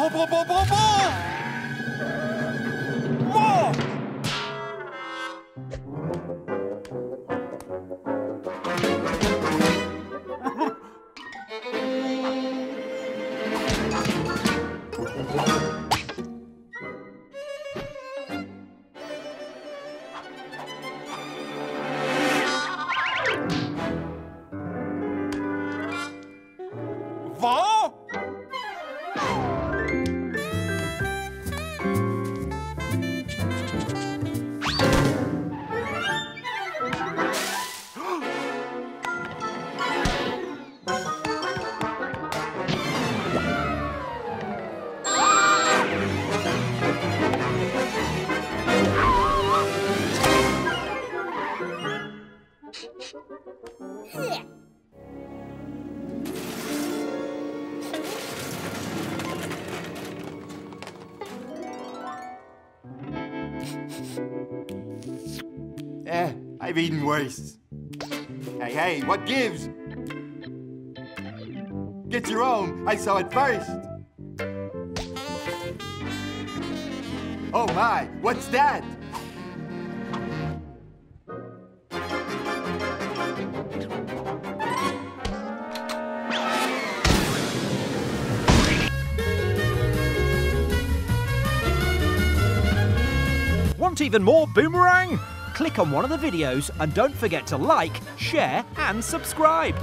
Bon, bon, bon, bon, bon Eh, I've eaten worse. Hey, hey, what gives? Get your own. I saw it first. Oh my, what's that? Want even more Boomerang? Click on one of the videos and don't forget to like, share, and subscribe.